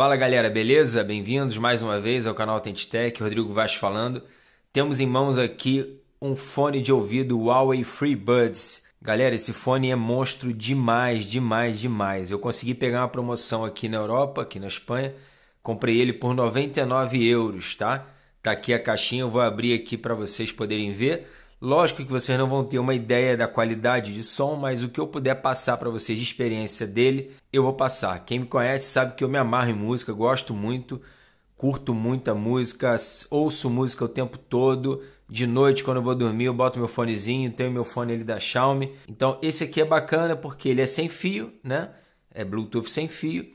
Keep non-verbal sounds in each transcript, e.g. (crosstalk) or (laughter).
Fala galera, beleza? Bem-vindos mais uma vez ao canal Tech, Rodrigo Vaz falando. Temos em mãos aqui um fone de ouvido Huawei FreeBuds. Galera, esse fone é monstro demais, demais, demais. Eu consegui pegar uma promoção aqui na Europa, aqui na Espanha. Comprei ele por 99 euros, tá? Tá aqui a caixinha, eu vou abrir aqui para vocês poderem ver. Lógico que vocês não vão ter uma ideia da qualidade de som, mas o que eu puder passar para vocês de experiência dele, eu vou passar. Quem me conhece sabe que eu me amarro em música, gosto muito, curto muita música, ouço música o tempo todo. De noite, quando eu vou dormir, eu boto meu fonezinho, tenho meu fone ali da Xiaomi. Então, esse aqui é bacana porque ele é sem fio, né? É Bluetooth sem fio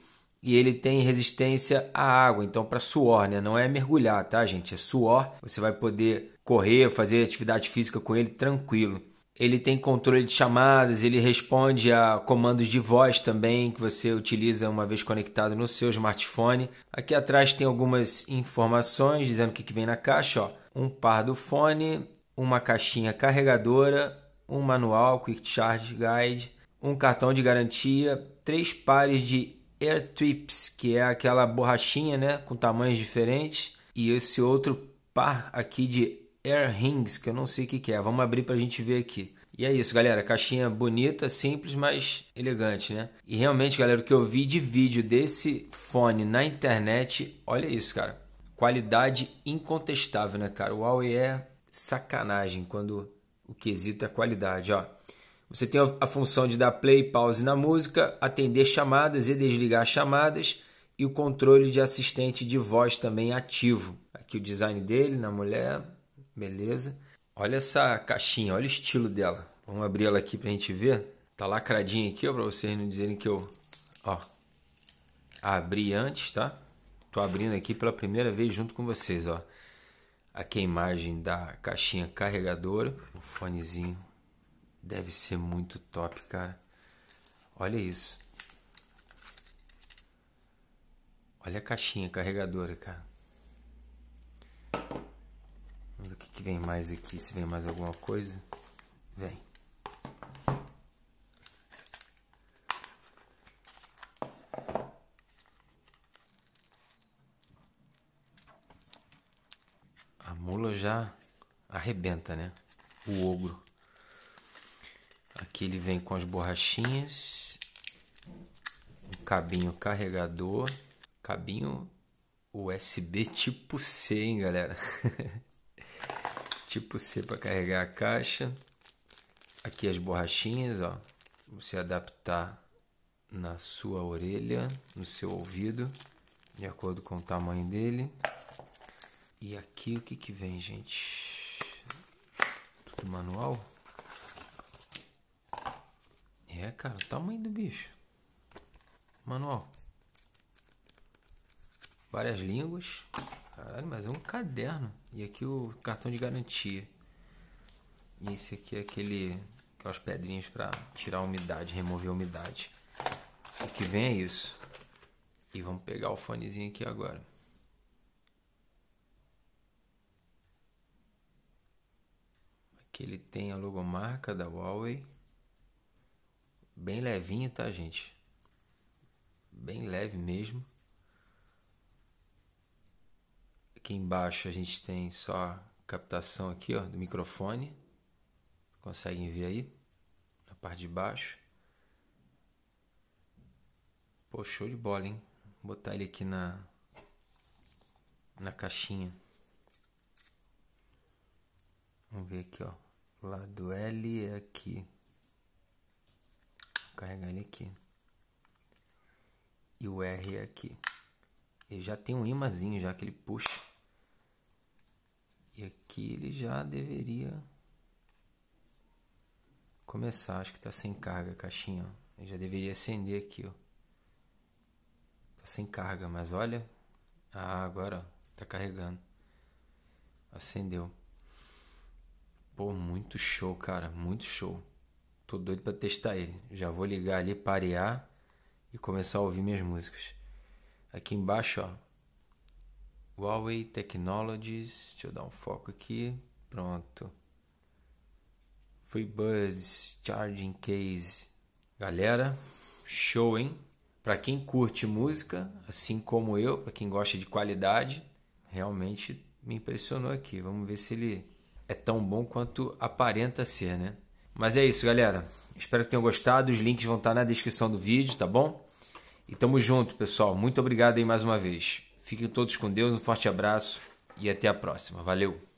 e ele tem resistência à água, então para suor, né? Não é mergulhar, tá, gente? É suor. Você vai poder correr, fazer atividade física com ele tranquilo. Ele tem controle de chamadas, ele responde a comandos de voz também que você utiliza uma vez conectado no seu smartphone. Aqui atrás tem algumas informações dizendo o que vem na caixa, ó. Um par do fone, uma caixinha carregadora, um manual Quick Charge Guide, um cartão de garantia, três pares de Air Trips, que é aquela borrachinha, né, com tamanhos diferentes, e esse outro par aqui de Air Rings, que eu não sei o que, que é. Vamos abrir para a gente ver aqui. E é isso, galera. Caixinha bonita, simples, mas elegante, né? E realmente, galera, o que eu vi de vídeo desse fone na internet, olha isso, cara. Qualidade incontestável, né, cara? O Huawei é sacanagem quando o quesito é qualidade, ó. Você tem a função de dar play e pause na música, atender chamadas e desligar chamadas e o controle de assistente de voz também ativo. Aqui o design dele na mulher, Beleza? Olha essa caixinha, olha o estilo dela. Vamos abrir ela aqui pra gente ver. Tá lacradinha aqui, ó, pra vocês não dizerem que eu, ó, abri antes, tá? Tô abrindo aqui pela primeira vez junto com vocês, ó. Aqui a imagem da caixinha carregadora. O fonezinho deve ser muito top, cara. Olha isso. Olha a caixinha carregadora, cara. Vamos ver o que, que vem mais aqui, se vem mais alguma coisa. Vem. A mula já arrebenta, né? O ogro. Aqui ele vem com as borrachinhas. Um cabinho carregador. Cabinho USB tipo C, hein, galera? (laughs) tipo C para carregar a caixa. Aqui as borrachinhas, ó. Você adaptar na sua orelha, no seu ouvido, de acordo com o tamanho dele. E aqui o que que vem, gente? Tudo manual? É, cara, o tamanho do bicho. Manual. Várias línguas. Caralho, mas é um caderno. E aqui o cartão de garantia. E esse aqui é aquele aquelas pedrinhas para tirar a umidade, remover a umidade. O que vem é isso. E vamos pegar o fonezinho aqui agora. Aqui ele tem a logomarca da Huawei. Bem levinho, tá, gente? Bem leve mesmo. Aqui embaixo a gente tem só captação aqui, ó, do microfone. Conseguem ver aí? Na parte de baixo. Pô, show de bola, hein? Vou botar ele aqui na na caixinha. Vamos ver aqui, ó. O lado L é aqui. Carregar ele aqui. E o R é aqui. Ele já tem um imãzinho já que ele puxa. E aqui ele já deveria começar. Acho que está sem carga a caixinha. Ele já deveria acender aqui, ó. Tá sem carga, mas olha. Ah, agora tá carregando. Acendeu. Pô, muito show, cara. Muito show. Tô doido para testar ele. Já vou ligar ali, parear e começar a ouvir minhas músicas. Aqui embaixo, ó, Huawei Technologies. Deixa eu dar um foco aqui. Pronto. FreeBuds Charging Case. Galera, show, hein? para quem curte música, assim como eu, para quem gosta de qualidade, realmente me impressionou aqui. Vamos ver se ele é tão bom quanto aparenta ser, né? Mas é isso, galera. Espero que tenham gostado. Os links vão estar na descrição do vídeo, tá bom? E tamo junto, pessoal. Muito obrigado aí mais uma vez. Fiquem todos com Deus, um forte abraço e até a próxima. Valeu!